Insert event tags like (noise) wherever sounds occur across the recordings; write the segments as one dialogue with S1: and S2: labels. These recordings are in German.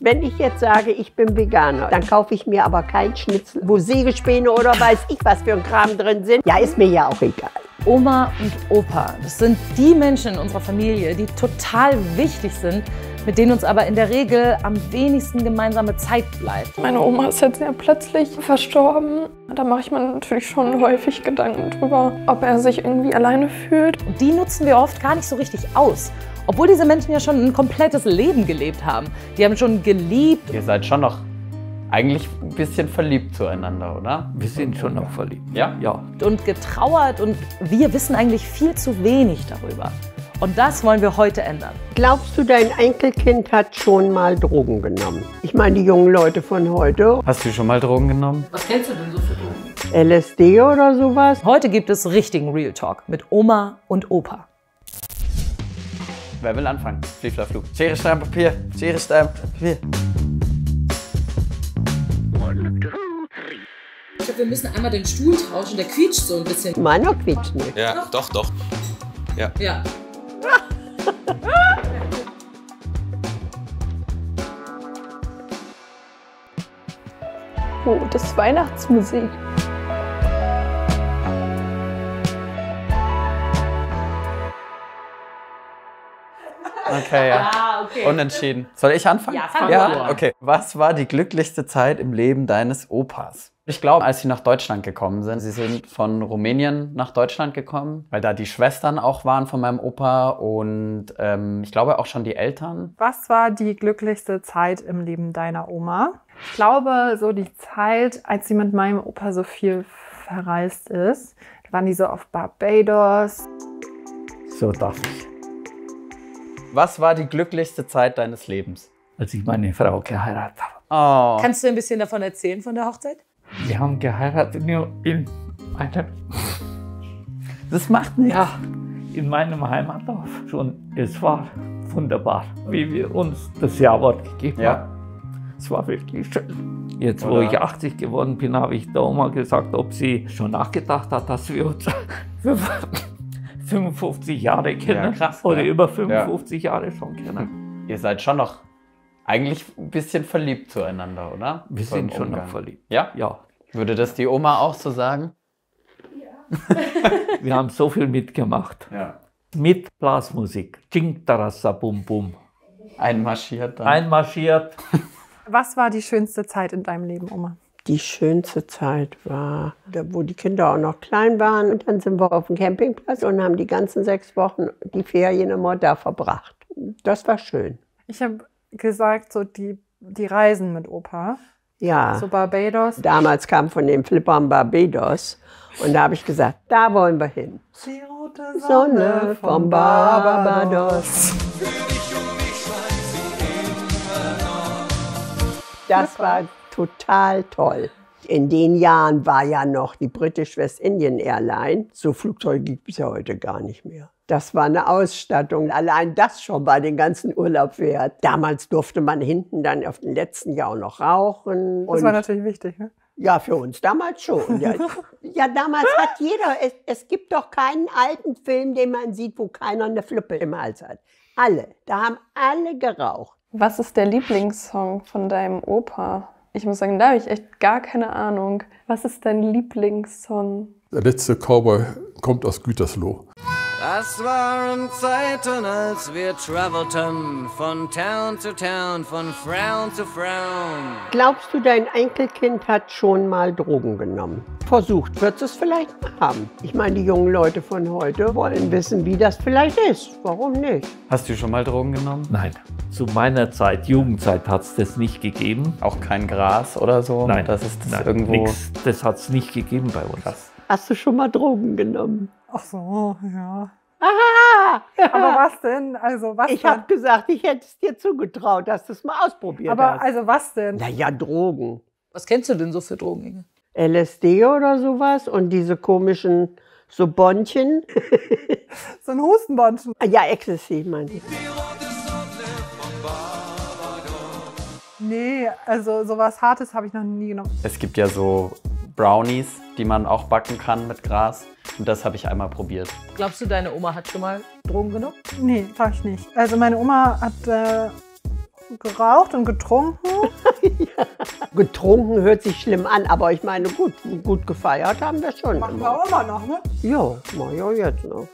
S1: Wenn ich jetzt sage, ich bin Veganer, dann kaufe ich mir aber kein Schnitzel, wo Sägespäne oder weiß ich was für ein Kram drin sind. Ja, ist mir ja auch egal.
S2: Oma und Opa, das sind die Menschen in unserer Familie, die total wichtig sind, mit denen uns aber in der Regel am wenigsten gemeinsame Zeit bleibt.
S3: Meine Oma ist jetzt sehr plötzlich verstorben. Da mache ich mir natürlich schon häufig Gedanken drüber, ob er sich irgendwie alleine fühlt.
S2: Und die nutzen wir oft gar nicht so richtig aus. Obwohl diese Menschen ja schon ein komplettes Leben gelebt haben. Die haben schon geliebt.
S4: Ihr seid schon noch eigentlich ein bisschen verliebt zueinander, oder?
S5: Wir sind schon noch verliebt.
S4: Ja?
S5: Ja.
S2: Und getrauert und wir wissen eigentlich viel zu wenig darüber. Und das wollen wir heute ändern.
S1: Glaubst du, dein Enkelkind hat schon mal Drogen genommen? Ich meine, die jungen Leute von heute.
S4: Hast du schon mal Drogen genommen?
S2: Was kennst du denn so für Drogen?
S1: LSD oder sowas?
S2: Heute gibt es richtigen Real Talk mit Oma und Opa.
S4: Wer will anfangen? Flieflerflug. Schere, Stein, Papier. Schere, Stein, Papier.
S2: Ich glaube, wir müssen einmal den Stuhl tauschen, der quietscht so ein bisschen.
S1: Meiner quietscht nicht.
S6: Ja, doch, doch.
S2: Ja. (laughs)
S3: Oh, das ist Weihnachtsmusik.
S4: Okay, ja.
S2: Ah, okay.
S4: Unentschieden. Soll ich anfangen?
S2: Ja, fang
S4: Ja,
S2: an.
S4: okay. Was war die glücklichste Zeit im Leben deines Opas? Ich glaube, als sie nach Deutschland gekommen sind, sie sind von Rumänien nach Deutschland gekommen, weil da die Schwestern auch waren von meinem Opa und ähm, ich glaube auch schon die Eltern.
S7: Was war die glücklichste Zeit im Leben deiner Oma? Ich glaube, so die Zeit, als sie mit meinem Opa so viel verreist ist. Da waren die so auf Barbados.
S5: So darf ich.
S4: Was war die glücklichste Zeit deines Lebens?
S5: Als ich meine Frau geheiratet habe.
S4: Oh,
S2: Kannst du ein bisschen davon erzählen von der Hochzeit?
S5: Wir haben geheiratet nur in einem,
S4: das macht nichts.
S5: ja, in meinem Heimatdorf. Schon, es war wunderbar, wie wir uns das Ja-Wort gegeben
S4: Ja.
S5: haben. Es war wirklich schön. Jetzt, wo
S4: Oder?
S5: ich 80 geworden bin, habe ich der Oma gesagt, ob sie schon nachgedacht hat, dass wir uns (laughs) 55 Jahre kennen.
S4: krass,
S5: Oder
S4: ja.
S5: über 55 Jahre schon kennen. (laughs)
S4: Ihr seid schon noch eigentlich ein bisschen verliebt zueinander, oder?
S5: Wir
S4: im
S5: sind schon noch verliebt.
S4: Ja?
S5: Ja.
S4: Würde das die Oma auch so sagen? (laughs)
S5: Wir haben so viel mitgemacht.
S4: Ja.
S5: Mit Blasmusik. Ching Tarassa Bum Bum.
S4: Einmarschiert dann.
S5: Einmarschiert.
S7: Was war die schönste Zeit in deinem Leben, Oma?
S1: Die schönste Zeit war, wo die Kinder auch noch klein waren. Und dann sind wir auf dem Campingplatz und haben die ganzen sechs Wochen die Ferien immer da verbracht. Das war schön.
S7: Ich habe gesagt, so die, die Reisen mit Opa.
S1: Ja.
S7: So Barbados.
S1: Damals kam von den Flippern Barbados. Und da habe ich gesagt, da wollen wir hin.
S7: Die rote
S1: Sonne vom Barbados. Das war total toll. In den Jahren war ja noch die British West Indian Airline. So Flugzeuge gibt es ja heute gar nicht mehr. Das war eine Ausstattung. Allein das schon bei den ganzen Urlaub wert. Damals durfte man hinten dann auf dem letzten Jahr auch noch rauchen.
S7: Das
S1: Und-
S7: war natürlich wichtig. Ne?
S1: ja, für uns damals schon. Ja, (laughs) ja damals hat jeder, es, es gibt doch keinen alten Film, den man sieht, wo keiner eine Flippe im Hals hat. Alle, da haben alle geraucht.
S3: Was ist der Lieblingssong von deinem Opa? Ich muss sagen, da habe ich echt gar keine Ahnung. Was ist dein Lieblingssong?
S8: Der letzte Cowboy kommt aus Gütersloh.
S9: Das waren Zeiten, als wir travelten von Town zu Town, von Frown zu Frown.
S1: Glaubst du, dein Enkelkind hat schon mal Drogen genommen? Versucht wird es vielleicht mal haben. Ich meine, die jungen Leute von heute wollen wissen, wie das vielleicht ist. Warum nicht?
S4: Hast du schon mal Drogen genommen?
S5: Nein, zu meiner Zeit, Jugendzeit, hat es das nicht gegeben.
S4: Auch kein Gras oder so?
S5: Nein,
S4: Das ist das
S5: Nein,
S4: irgendwo.
S5: nix. Das hat es nicht gegeben bei uns.
S4: Krass.
S1: Hast du schon mal Drogen genommen?
S7: Ach so, ja.
S1: Aha!
S7: Aber (laughs) was denn? Also was
S1: Ich habe gesagt, ich hätte es dir zugetraut, dass du es mal ausprobiert
S7: Aber
S1: hast.
S7: also was denn?
S1: Naja, Drogen.
S2: Was kennst du denn so für Drogen, Inge?
S1: LSD oder sowas und diese komischen so Bondchen. (laughs)
S7: So ein Hustenbonchen.
S1: ja, Ecstasy, meine ich.
S7: Nee, also sowas Hartes habe ich noch nie genommen.
S4: Es gibt ja so Brownies, die man auch backen kann mit Gras. Und das habe ich einmal probiert.
S2: Glaubst du, deine Oma hat schon mal Drogen genommen?
S7: Nee, glaube ich nicht. Also meine Oma hat äh, geraucht und getrunken. (laughs)
S1: Getrunken hört sich schlimm an, aber ich meine, gut, gut gefeiert haben wir schon.
S7: Machen
S1: immer.
S7: wir immer noch, ne?
S1: Ja, mach ich auch jetzt noch.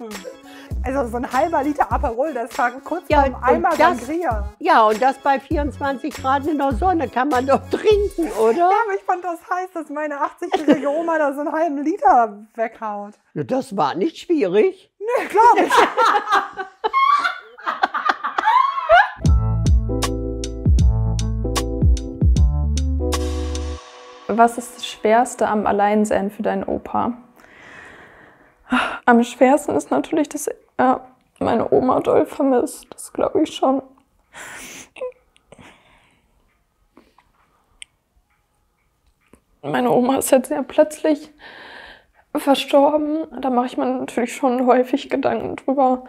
S7: Also so ein halber Liter Aperol, das war kurz
S1: Ja,
S7: vorm Eimer
S1: das-
S7: Sangria.
S1: Ja, und das bei 24 Grad in der Sonne kann man doch trinken, oder?
S7: Ja, aber ich fand das heiß, dass meine 80-jährige Oma da so einen halben Liter weghaut.
S1: Ja, das war nicht schwierig.
S7: Nee, glaube ich. (laughs)
S3: Was ist das Schwerste am Alleinsein für deinen Opa? Am schwersten ist natürlich, dass er meine Oma doll vermisst. Das glaube ich schon. Meine Oma ist jetzt sehr plötzlich verstorben. Da mache ich mir natürlich schon häufig Gedanken drüber,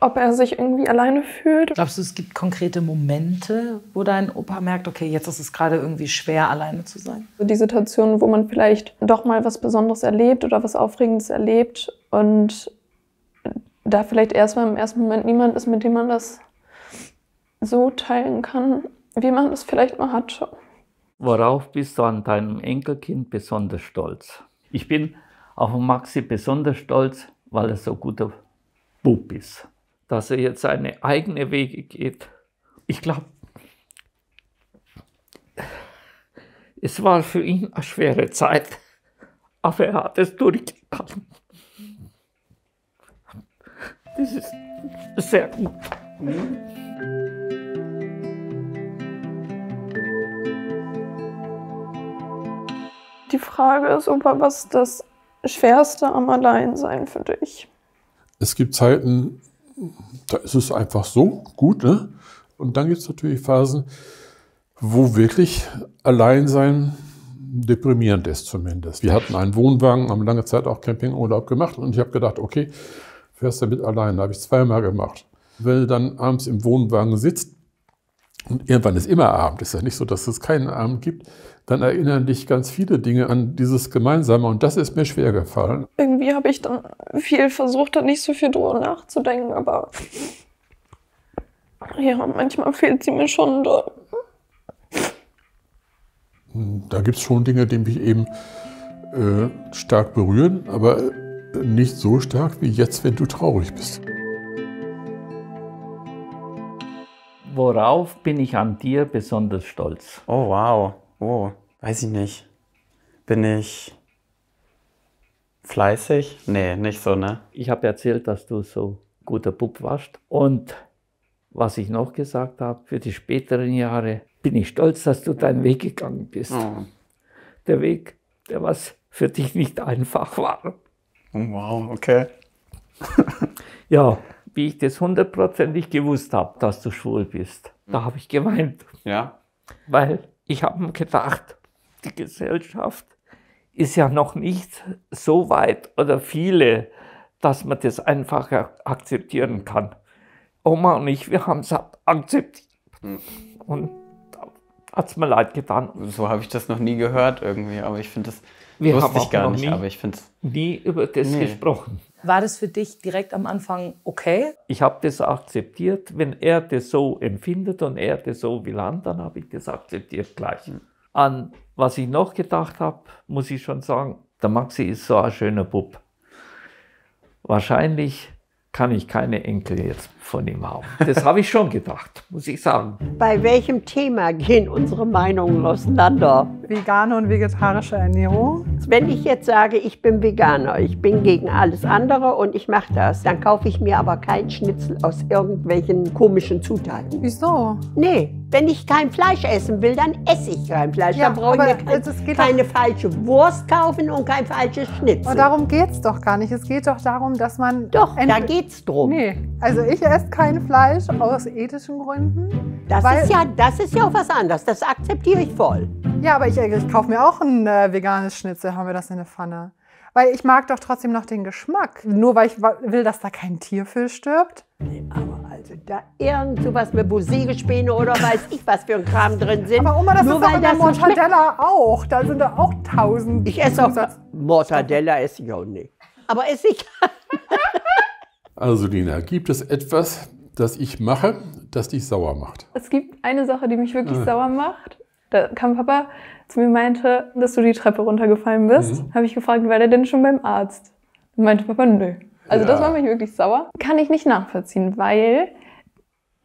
S3: ob er sich irgendwie alleine fühlt.
S2: Glaubst du, es gibt konkrete Momente, wo dein Opa merkt, okay, jetzt ist es gerade irgendwie schwer, alleine zu sein?
S3: Die Situationen, wo man vielleicht doch mal was Besonderes erlebt oder was Aufregendes erlebt und da vielleicht erstmal im ersten Moment niemand ist, mit dem man das so teilen kann, wie man das vielleicht mal hatte.
S5: Worauf bist du an deinem Enkelkind besonders stolz? Ich bin auf Maxi besonders stolz, weil er so guter Bub ist. Dass er jetzt seine eigenen Wege geht. Ich glaube, es war für ihn eine schwere Zeit, aber er hat es durchgehalten. Das ist sehr gut.
S3: Die Frage ist, Opa, was ist das Schwerste am Alleinsein für dich?
S8: Es gibt Zeiten, da ist es einfach so gut, ne? Und dann gibt es natürlich Phasen, wo wirklich Alleinsein deprimierend ist zumindest. Wir hatten einen Wohnwagen, haben lange Zeit auch Campingurlaub gemacht und ich habe gedacht, okay, fährst du mit allein? Da habe ich zweimal gemacht. Wenn du dann abends im Wohnwagen sitzt und irgendwann ist immer Abend, ist ja nicht so, dass es keinen Abend gibt, dann erinnern dich ganz viele Dinge an dieses Gemeinsame und das ist mir schwer gefallen.
S3: Irgendwie habe ich dann viel versucht, da nicht so viel drüber nachzudenken, aber ja, manchmal fehlt sie mir schon doll.
S8: Da gibt es schon Dinge, die mich eben äh, stark berühren, aber nicht so stark wie jetzt, wenn du traurig bist.
S5: Worauf bin ich an dir besonders stolz?
S4: Oh, wow. Oh, weiß ich nicht. Bin ich fleißig? Nee, nicht so, ne?
S5: Ich habe erzählt, dass du so guter Bub warst. Und was ich noch gesagt habe, für die späteren Jahre bin ich stolz, dass du deinen Weg gegangen bist.
S4: Oh,
S5: Der Weg, der was für dich nicht einfach war.
S4: Oh wow, okay. (laughs)
S5: Ja, wie ich das hundertprozentig gewusst habe, dass du schwul bist, da habe ich geweint,
S4: Ja?
S5: weil ich habe mir gedacht, die Gesellschaft ist ja noch nicht so weit oder viele, dass man das einfach akzeptieren kann. Oma und ich, wir haben es akzeptiert. Und da hat es mir leid getan.
S4: So habe ich das noch nie gehört irgendwie, aber ich finde das
S5: Wir
S4: wusste
S5: haben
S4: ich gar
S5: noch
S4: nicht,
S5: nie-
S4: aber ich finde es
S5: Nie über das
S4: Nee.
S5: gesprochen.
S2: War das für dich direkt am Anfang okay?
S5: Ich habe das akzeptiert. Wenn er das so empfindet und er das so will haben, dann habe ich das akzeptiert gleich. An was ich noch gedacht habe, muss ich schon sagen, der Maxi ist so ein schöner Bub. Wahrscheinlich kann ich keine Enkel jetzt von ihm haben. Das habe ich schon gedacht, muss ich sagen.
S1: Bei welchem Thema gehen unsere Meinungen auseinander?
S7: Vegane und vegetarische Ernährung.
S1: Wenn ich jetzt sage, ich bin Veganer, ich bin gegen alles andere und ich mache das, dann kaufe ich mir aber kein Schnitzel aus irgendwelchen komischen Zutaten.
S7: Wieso?
S1: Nee, wenn ich kein Fleisch essen will, dann esse ich kein Fleisch.
S7: Ja,
S1: dann brauche ich
S7: aber
S1: mir kein,
S7: es- es geht doch-
S1: keine falsche Wurst kaufen und kein falsches Schnitzel.
S7: Und darum geht es doch gar nicht. Es geht doch darum, dass man.
S1: Doch, da
S7: Ent-
S1: geht's drum.
S7: Nee, also ich esse kein Fleisch aus ethischen Gründen.
S1: Das,
S7: weil-
S1: ist ja, das ist ja auch was anderes. Das akzeptiere ich voll.
S7: Ja, aber ich, ich kaufe mir auch ein äh, veganes Schnitzel, haben wir das in der Pfanne. Weil ich mag doch trotzdem noch den Geschmack. Nur weil ich will, dass da kein Tier für stirbt.
S1: Nee, aber also da irgend sowas mit Bosegespäne oder weiß ich was für ein Kram drin sind.
S7: Aber Oma, das
S1: nur
S7: ist doch
S1: weil
S7: in der. Mortadella auch. Da sind da auch tausend.
S1: Ich esse auch
S7: Zusatz-
S1: Mortadella, esse ich auch nicht. Aber esse ich. (laughs)
S8: Also Lina, gibt es etwas, das ich mache, das dich sauer macht.
S3: Es gibt eine Sache, die mich wirklich sauer macht. Da kam Papa zu mir und meinte, dass du die Treppe runtergefallen bist.
S8: Mhm.
S3: Habe ich gefragt, war der denn schon beim Arzt? Und meinte Papa, nö. Also das
S8: Ja.
S3: war mich wirklich sauer. Kann ich nicht nachvollziehen, weil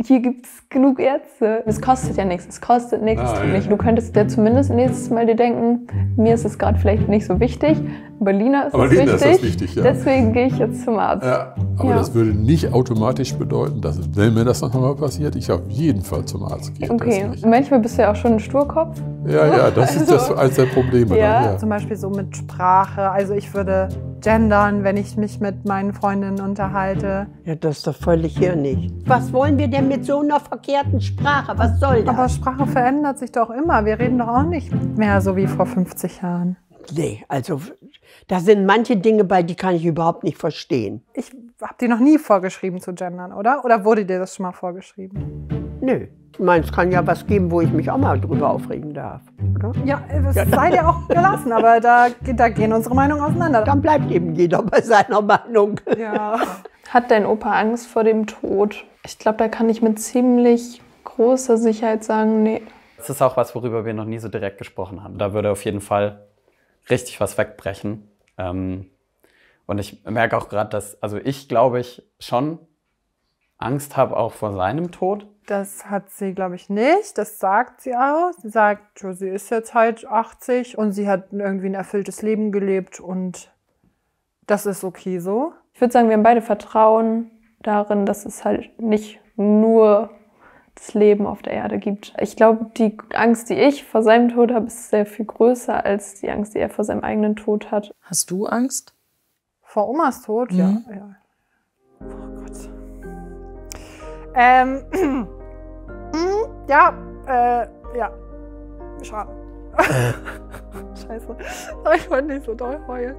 S3: hier gibt es genug Ärzte. Es kostet ja nichts. Es kostet nichts. Es tut
S8: Nein.
S3: nicht. Du könntest ja zumindest nächstes Mal dir denken, mir ist es gerade vielleicht nicht so wichtig. Aber Lina ist
S8: Aber
S3: es
S8: Lina
S3: wichtig.
S8: ist das wichtig, ja.
S3: Deswegen gehe ich jetzt zum Arzt.
S8: Ja, aber
S3: Ja.
S8: das würde nicht automatisch bedeuten, dass, wenn mir das noch einmal passiert, ich auf jeden Fall zum Arzt gehe.
S3: Okay, manchmal bist du ja auch schon ein Sturkopf.
S8: Ja, ja, das ist (laughs) das
S3: Also,
S8: eines der Probleme.
S3: ja.
S8: Dann, ja.
S7: Zum Beispiel so mit Sprache. Also ich würde gendern, wenn ich mich mit meinen Freundinnen unterhalte.
S1: Ja, das ist doch völlig hirnig. Was wollen wir denn mit so einer verkehrten Sprache? Was soll das?
S7: Aber Sprache verändert sich doch immer. Wir reden doch auch nicht mehr so wie vor 50 Jahren.
S1: nee, also da sind manche Dinge bei, die kann ich überhaupt nicht verstehen.
S7: Ich habe dir noch nie vorgeschrieben zu gendern, oder? Oder wurde dir das schon mal vorgeschrieben?
S1: Nö. Ich meine, es kann ja was geben, wo ich mich auch mal drüber aufregen darf. Oder?
S7: Ja, es sei dir auch gelassen, aber da, da gehen unsere Meinungen auseinander.
S1: Dann bleibt eben jeder bei seiner Meinung.
S7: Ja. (laughs)
S3: Hat dein Opa Angst vor dem Tod? Ich glaube, da kann ich mit ziemlich großer Sicherheit sagen, nee.
S4: Das ist auch was, worüber wir noch nie so direkt gesprochen haben. Da würde auf jeden Fall richtig was wegbrechen. Ähm, und ich merke auch gerade, dass, also ich glaube ich schon Angst habe auch vor seinem Tod.
S7: Das hat sie, glaube ich, nicht. Das sagt sie auch. Sie sagt, sie ist jetzt halt 80 und sie hat irgendwie ein erfülltes Leben gelebt und das ist okay so.
S3: Ich würde sagen, wir haben beide Vertrauen darin, dass es halt nicht nur das Leben auf der Erde gibt. Ich glaube, die Angst, die ich vor seinem Tod habe, ist sehr viel größer als die Angst, die er vor seinem eigenen Tod hat.
S2: Hast du Angst?
S7: Vor Omas Tod,
S2: Mhm.
S7: ja. ja. Oh Gott. Ähm, (clears throat) mm, ja, äh, ja. Schade. (laughs) Scheiße. (laughs) Ich wollte nicht so doll heulen.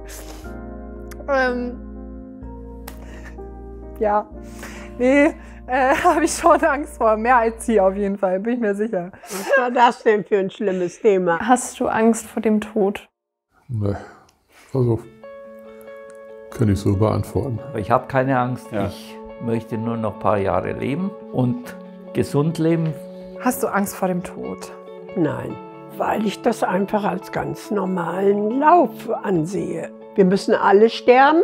S7: Ähm, ja. Nee, äh, (laughs) habe ich schon Angst vor. Mehr als sie auf jeden Fall, bin ich mir sicher.
S1: Was war das denn für ein schlimmes Thema?
S3: Hast du Angst vor dem Tod?
S8: Nee. Also, kann ich so beantworten.
S5: Aber ich habe keine Angst.
S4: Ja.
S5: Ich möchte nur noch ein paar Jahre leben und gesund leben.
S7: Hast du Angst vor dem Tod?
S1: Nein, weil ich das einfach als ganz normalen Lauf ansehe. Wir müssen alle sterben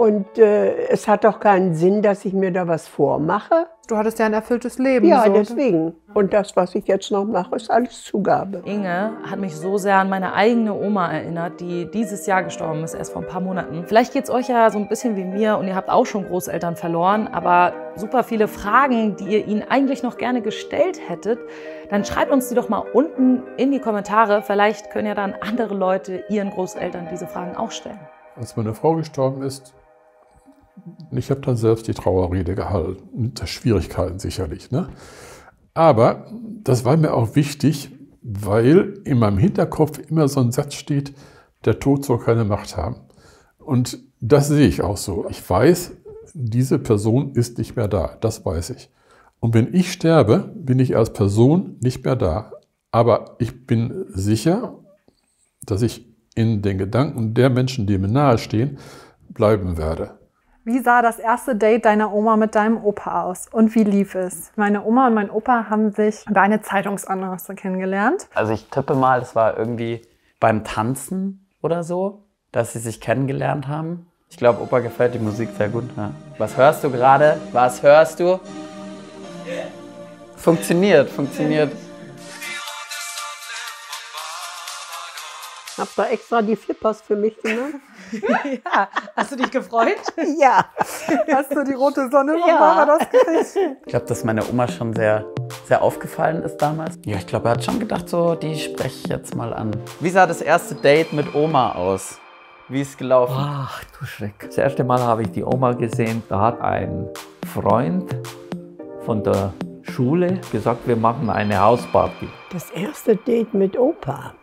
S1: und äh, es hat doch keinen Sinn, dass ich mir da was vormache.
S7: Du hattest ja ein erfülltes Leben.
S1: Ja,
S7: so.
S1: deswegen. Und das, was ich jetzt noch mache, ist alles Zugabe.
S2: Inge hat mich so sehr an meine eigene Oma erinnert, die dieses Jahr gestorben ist, erst vor ein paar Monaten. Vielleicht geht es euch ja so ein bisschen wie mir und ihr habt auch schon Großeltern verloren, aber super viele Fragen, die ihr ihnen eigentlich noch gerne gestellt hättet, dann schreibt uns die doch mal unten in die Kommentare. Vielleicht können ja dann andere Leute ihren Großeltern diese Fragen auch stellen.
S8: Als meine Frau gestorben ist, ich habe dann selbst die Trauerrede gehalten. Unter Schwierigkeiten sicherlich. Ne? Aber das war mir auch wichtig, weil in meinem Hinterkopf immer so ein Satz steht, der Tod soll keine Macht haben. Und das sehe ich auch so. Ich weiß, diese Person ist nicht mehr da. Das weiß ich. Und wenn ich sterbe, bin ich als Person nicht mehr da. Aber ich bin sicher, dass ich in den Gedanken der Menschen, die mir nahestehen, bleiben werde.
S7: Wie sah das erste Date deiner Oma mit deinem Opa aus und wie lief es? Meine Oma und mein Opa haben sich bei einer Zeitungsannonce kennengelernt.
S4: Also ich tippe mal, es war irgendwie beim Tanzen oder so, dass sie sich kennengelernt haben. Ich glaube, Opa gefällt die Musik sehr gut. Ja. Was hörst du gerade? Was hörst du? Funktioniert, funktioniert.
S1: Habt ihr extra die Flippers für mich genommen? (laughs)
S2: Ja, hast du dich gefreut? (laughs)
S1: ja.
S7: Hast du die rote Sonne von
S1: Ja.
S7: Barbados gekriegt? (laughs)
S4: Ich glaube, dass meiner Oma schon sehr, sehr aufgefallen ist damals. Ja, ich glaube, er hat schon gedacht, so, die spreche ich jetzt mal an. Wie sah das erste Date mit Oma aus? Wie ist gelaufen?
S5: Ach du Schreck. Das erste Mal habe ich die Oma gesehen. Da hat ein Freund von der Schule gesagt, wir machen eine Hausparty.
S1: Das erste Date mit Opa.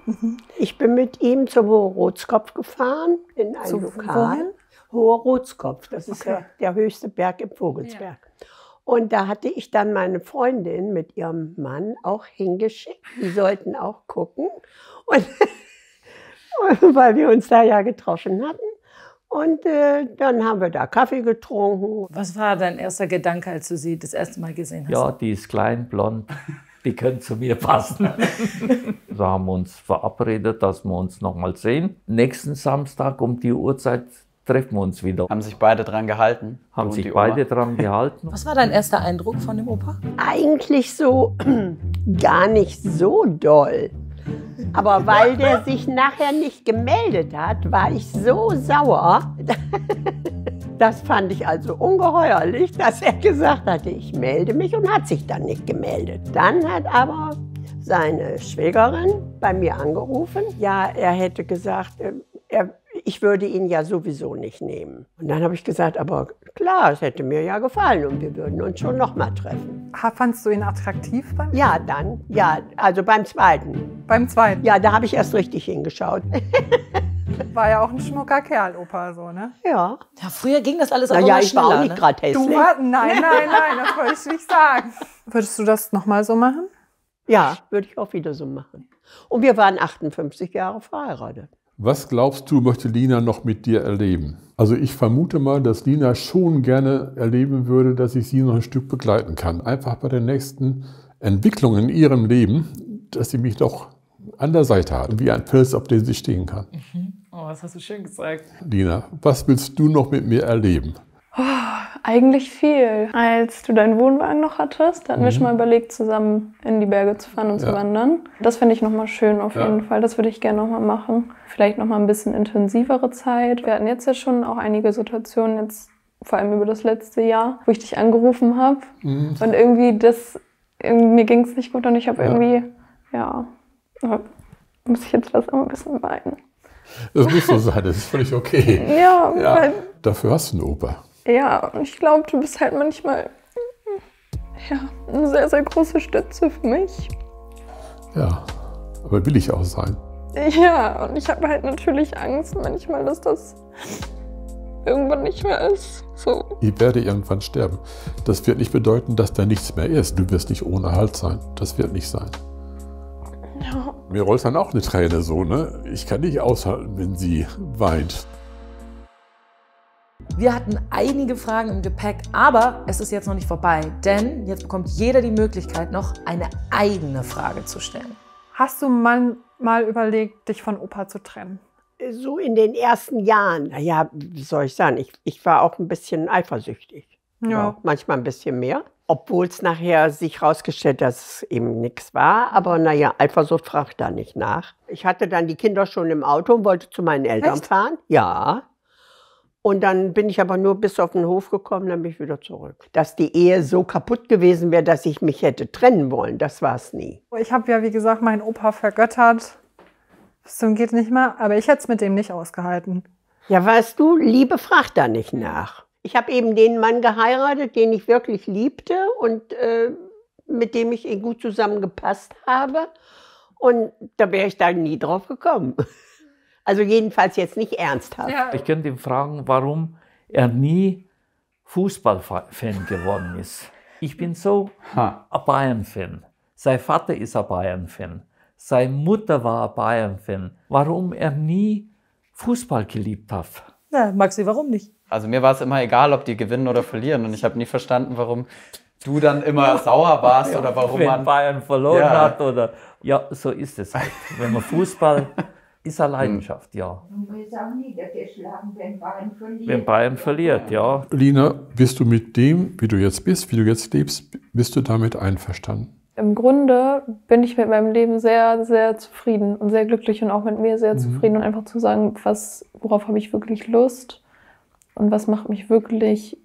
S1: Ich bin mit ihm zum Hohe Rotskopf gefahren, in ein
S7: Zu
S1: Lokal.
S7: wohin?
S1: Hoher Rotskopf, das ist
S7: Okay.
S1: ja der höchste Berg im Vogelsberg. Und da hatte ich dann meine Freundin mit ihrem Mann auch hingeschickt. Die sollten auch gucken. Und (laughs) weil wir uns da ja getroffen hatten. Und äh, dann haben wir da Kaffee getrunken.
S2: Was war dein erster Gedanke, als du sie das erste Mal gesehen hast?
S5: Ja, die ist klein, blond, die könnte zu mir passen. (laughs) Wir haben uns verabredet, dass wir uns nochmal sehen. Nächsten Samstag um die Uhrzeit treffen wir uns wieder.
S4: Haben sich beide dran gehalten?
S5: Haben sich
S4: die Oma?
S5: beide dran gehalten.
S2: Was war dein erster Eindruck von dem Opa?
S1: Eigentlich so (clears throat) gar nicht so doll. Aber weil der sich nachher nicht gemeldet hat, war ich so sauer. (laughs) Das fand ich also ungeheuerlich, dass er gesagt hatte, ich melde mich und hat sich dann nicht gemeldet. Dann hat aber seine Schwägerin bei mir angerufen. Ja, er hätte gesagt, äh, er, ich würde ihn ja sowieso nicht nehmen. Und dann habe ich gesagt, aber klar, es hätte mir ja gefallen und wir würden uns schon noch mal treffen.
S7: Ha- Fandst du ihn attraktiv beim,
S1: Ja, dann, ja, also beim zweiten.
S7: beim zweiten?
S1: Ja, da habe ich erst richtig hingeschaut. (laughs)
S7: War ja auch ein schmucker Kerl, Opa, so, ne?
S1: Ja.
S2: Ja, früher ging das alles auch
S1: Naja,
S2: immer
S1: ich war auch nicht
S2: ne?
S1: gerade
S7: Du
S1: hässlich.
S7: war, nein, nein, nein, das wollte ich nicht sagen. (laughs) Würdest du das nochmal so machen?
S1: Ja, würde ich auch wieder so machen. Und wir waren 58 Jahre verheiratet.
S8: Was glaubst du, möchte Lina noch mit dir erleben? Also ich vermute mal, dass Lina schon gerne erleben würde, dass ich sie noch ein Stück begleiten kann. Einfach bei der nächsten Entwicklung in ihrem Leben, dass sie mich doch an der Seite hat, wie ein Fels, auf dem sie stehen kann.
S2: Oh, das hast du schön gesagt.
S8: Lina, was willst du noch mit mir erleben?
S3: Eigentlich viel. Als du deinen Wohnwagen noch hattest, da hatten wir schon mal überlegt, zusammen in die Berge zu fahren und zu
S8: Ja.
S3: wandern. Das finde ich nochmal schön auf
S8: Ja.
S3: jeden Fall. Das würde ich gerne nochmal machen. Vielleicht nochmal ein bisschen intensivere Zeit. Wir hatten jetzt ja schon auch einige Situationen, jetzt vor allem über das letzte Jahr, wo ich dich angerufen habe. Und irgendwie das, mir ging es nicht gut und ich habe
S8: Ja.
S3: irgendwie, ja, aber muss ich jetzt langsam ein bisschen weinen.
S8: Das muss so sein, das ist völlig okay.
S3: Ja,
S8: Ja, dafür hast du einen Opa.
S3: Ja, und ich glaube, du bist halt manchmal ja, eine sehr, sehr große Stütze für mich.
S8: Ja, aber will ich auch sein.
S3: Ja, und ich habe halt natürlich Angst manchmal, dass das irgendwann nicht mehr ist. So.
S8: Ich werde irgendwann sterben. Das wird nicht bedeuten, dass da nichts mehr ist. Du wirst nicht ohne Halt sein. Das wird nicht sein.
S3: Ja.
S8: Mir rollt dann auch eine Träne so, ne? Ich kann nicht aushalten, wenn sie weint.
S2: Wir hatten einige Fragen im Gepäck, aber es ist jetzt noch nicht vorbei, denn jetzt bekommt jeder die Möglichkeit, noch eine eigene Frage zu stellen.
S7: Hast du mal, mal überlegt, dich von Opa zu trennen?
S1: So in den ersten Jahren, naja, wie soll ich sagen, ich, ich war auch ein bisschen eifersüchtig.
S7: Ja.
S1: Manchmal ein bisschen mehr. Obwohl es nachher sich herausgestellt, dass es eben nichts war. Aber naja, Eifersucht fragt da nicht nach. Ich hatte dann die Kinder schon im Auto und wollte zu meinen Eltern
S7: Echt?
S1: fahren. Ja. Und dann bin ich aber nur bis auf den Hof gekommen, dann bin ich wieder zurück. Dass die Ehe so kaputt gewesen wäre, dass ich mich hätte trennen wollen, das war es nie.
S7: Ich habe ja, wie gesagt, meinen Opa vergöttert. Bis zum geht nicht mehr, aber ich hätte es mit dem nicht ausgehalten.
S1: Ja, weißt du, Liebe fragt da nicht nach. Ich habe eben den Mann geheiratet, den ich wirklich liebte und äh, mit dem ich gut zusammengepasst habe. Und da wäre ich da nie drauf gekommen. (laughs) Also jedenfalls jetzt nicht ernsthaft.
S5: Ich könnte ihn fragen, warum er nie Fußballfan geworden ist. Ich bin so ein Bayern-Fan. Sein Vater ist ein Bayern-Fan. Seine Mutter war ein Bayern-Fan. Warum er nie Fußball geliebt hat.
S2: Ja, Maxi, warum nicht?
S4: Also mir war es immer egal, ob die gewinnen oder verlieren. Und ich habe nie verstanden, warum du dann immer sauer warst oder warum
S5: Wenn
S4: man.
S5: Bayern verloren
S4: Ja.
S5: hat oder ja, so ist es halt. Wenn man Fußball (laughs) ist eine Leidenschaft, ja.
S6: Man ist auch niedergeschlagen, wenn Bayern verliert.
S5: Wenn Bayern verliert, ja.
S8: Lina, bist du mit dem, wie du jetzt bist, wie du jetzt lebst, bist du damit einverstanden?
S3: Im Grunde bin ich mit meinem Leben sehr, sehr zufrieden und sehr glücklich und auch mit mir sehr zufrieden und einfach zu sagen, was, worauf habe ich wirklich Lust und was macht mich wirklich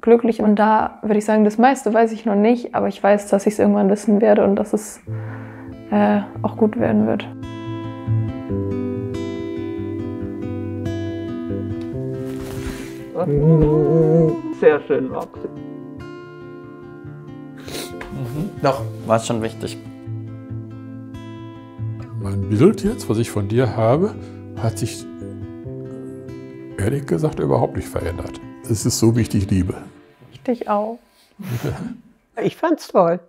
S3: glücklich. Und da würde ich sagen, das meiste weiß ich noch nicht, aber ich weiß, dass ich es irgendwann wissen werde und dass es äh, auch gut werden wird.
S5: Sehr schön, Maxi.
S4: Doch, war es schon wichtig.
S8: Mein Bild jetzt, was ich von dir habe, hat sich ehrlich gesagt überhaupt nicht verändert. Es ist so, wie ich dich liebe.
S3: Ich dich auch. (laughs)
S1: Ich fand's toll.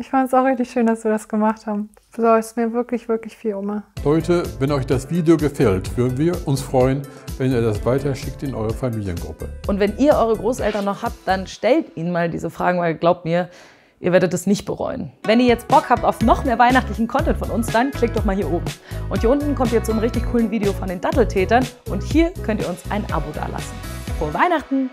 S7: Ich fand es auch richtig schön, dass wir das gemacht haben. Du bedeutest mir wirklich, wirklich viel, Oma.
S8: Leute, wenn euch das Video gefällt, würden wir uns freuen, wenn ihr das weiterschickt in eure Familiengruppe.
S2: Und wenn ihr eure Großeltern noch habt, dann stellt ihnen mal diese Fragen, weil glaubt mir, ihr werdet es nicht bereuen. Wenn ihr jetzt Bock habt auf noch mehr weihnachtlichen Content von uns, dann klickt doch mal hier oben. Und hier unten kommt jetzt so ein richtig coolen Video von den Datteltätern und hier könnt ihr uns ein Abo dalassen. Frohe Weihnachten!